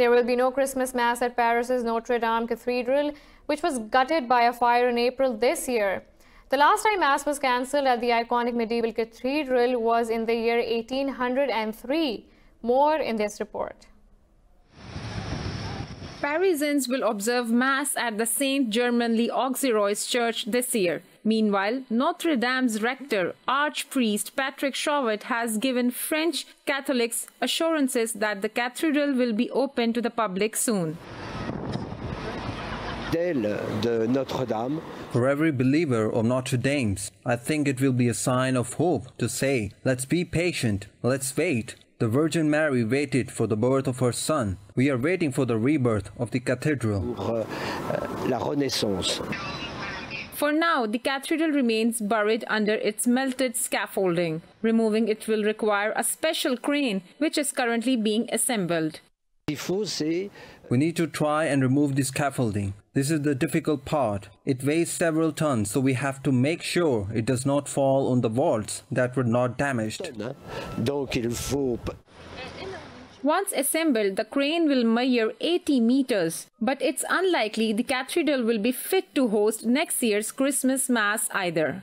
There will be no Christmas Mass at Paris's Notre Dame Cathedral, which was gutted by a fire in April this year. The last time Mass was cancelled at the iconic medieval cathedral was in the year 1803. More in this report. Parisians will observe Mass at the Saint Germain l'Auxerrois Church this year. Meanwhile, Notre Dame's rector, Archpriest Patrick Chauvet, has given French Catholics assurances that the cathedral will be open to the public soon. de Notre Dame. For every believer of Notre Dame's, I think it will be a sign of hope to say, let's be patient, let's wait. The Virgin Mary waited for the birth of her son. We are waiting for the rebirth of the cathedral. Uh, la Renaissance. For now, the cathedral remains buried under its melted scaffolding. Removing it will require a special crane, which is currently being assembled. We need to try and remove the scaffolding. This is the difficult part. It weighs several tons, so we have to make sure it does not fall on the vaults that were not damaged. Donc il faut Once assembled, the crane will measure 80 meters, but it's unlikely the cathedral will be fit to host next year's Christmas Mass either.